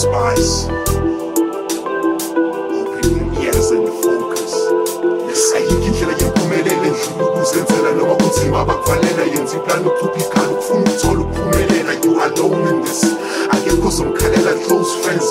spice. Ears and focus. ayikho indlela yempumelelo endlula ukuzenzela noma kunzima bakuvalela yenza iplani ukhuphikhali ukufuna ukuthola ukuphumelela you alone in this close friends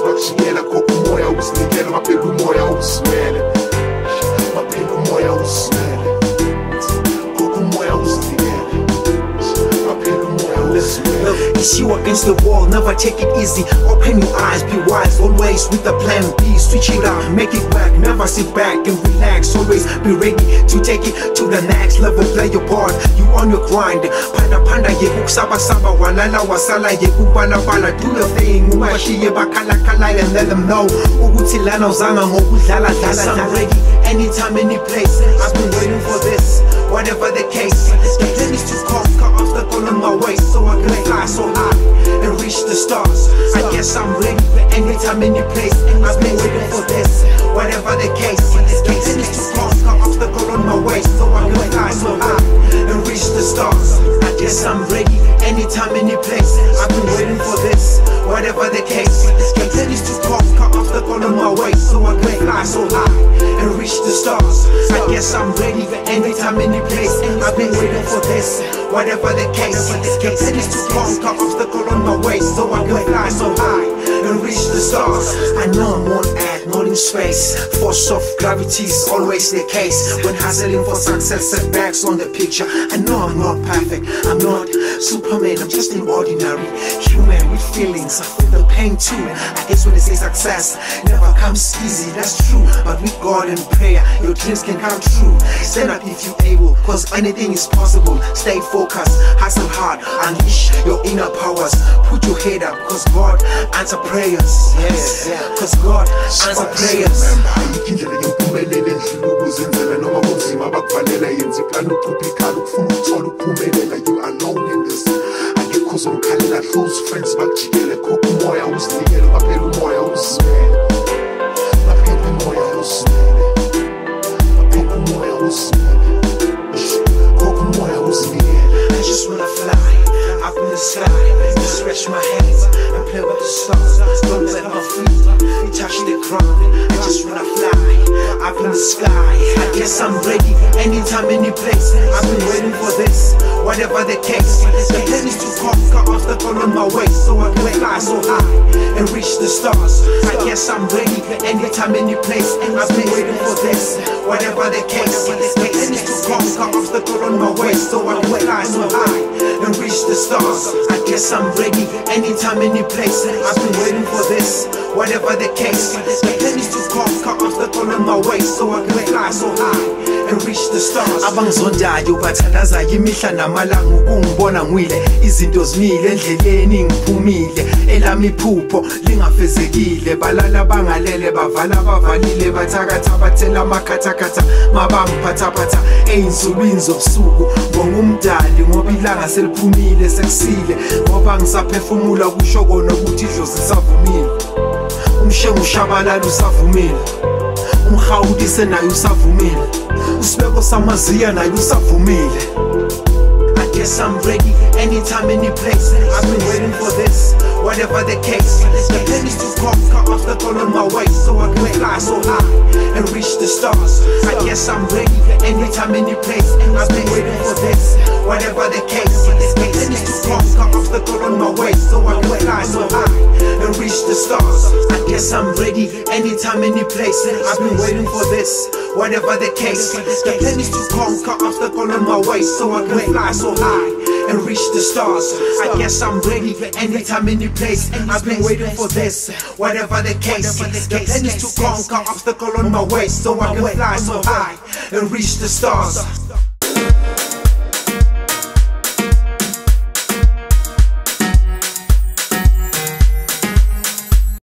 against the wall, never take it easy. Open your eyes, be wise, always with the plan B. Switch it up, make it work, never sit back and relax. Always be ready to take it to the next level. Play your part, you on your grind. Panda panda ye saba saba walala wasala ye bala bala. Do your thing, ubashiye bakala kala and let them know. Ukuthi lana uzanga ngokudlala dlala. I'm ready anytime, any place. I've been waiting for this, whatever the case. For anytime, any place. I've been waiting for this, whatever the case. The plan is to conquer obstacle on my way, so I can fly so high and reach the stars. I guess I'm ready anytime, any place. I've been waiting for this, whatever the case. The plan is to conquer obstacle on my way, so I can fly so high and reach the stars. I guess I'm ready anytime, any place. I've been waiting for this, whatever the case. The plan is to conquer obstacle on my way, so I can fly so high the stars. I know I'm on in space. Force of gravity is always the case. When hustling for success, setbacks on the picture. I know I'm not perfect, I'm not Superman, I'm just an ordinary human with feelings. I feel the pain too. I guess when they say success never comes easy, that's true. But with God and prayer, your dreams can come true. Stand up if you able, cause anything is possible. Stay focused, hustle hard, unleash your inner powers. Put your head up, cause God answer prayers. Yes, cause God answer prayers. Remember, ayikho indlela yempumelelo ukuzenzela noma kunzima bakuvalela yenza iplani ukhuphikhali ukufuna ukuthola ukuphumelela you alone in this. Akekho zomkhalela close friends bakujikele khokha umoya uzinikele maphela umoya usimele maphela umoya usimele maphela umoya usimele khokha umoya uzinikele I just wanna fly up in the sky, just stretch my hands and play with the stars. I just wanna fly up in the sky. I guess I'm ready anytime, any place. I've been waiting for this, whatever the case. The plan is to conquer obstacle on my way, so I can fly so high and reach the stars. I guess I'm ready anytime, any place. I've been waiting for this, whatever the case. The plan is to conquer obstacle on my way, so I can fly so high the stars. I guess I'm ready anytime, any place. I've been waiting for this, whatever the case. The plan is to conquer obstacle on my way, so I can fly so high the. Abangizondayo bathandazayo imihla namalanga ukungibona ngwile izinto zimile endleleni ngiphumile elami iphupho lingafezekile balala bangalele bavala bavalile bathakatha bathela amakhathakhatha mabangiphathaphatha ey'nsukwini zobusuku. Ngongumdali ngoba ilanga seliphumile sekusile. Ngoba ngisaphefumula kusho kona ukuthi idlozi isavumile. Umshengu ushabalala usavumile. Umhawulise naye usavumile. Usibeko samaziya naye usavumile. I guess I'm ready anytime, any place. I've been waiting for this, whatever the case. The plan is to conquer obstacle on my way, so I can fly so high. and reach the stars. I guess I'm ready anytime, any place. I've been waiting for this, whatever the case. The plan is to conquer obstacle on my way, so I can fly so high and reach the stars. I guess I'm ready anytime, any place. I've been waiting for this, whatever the case. The plan is to conquer obstacle on my way, so I can fly so high and reach the stars. I guess I'm ready anytime, any place. I've been waiting for this, whatever the case. The plan is to conquer obstacle on my way, so I can fly so high and reach the stars.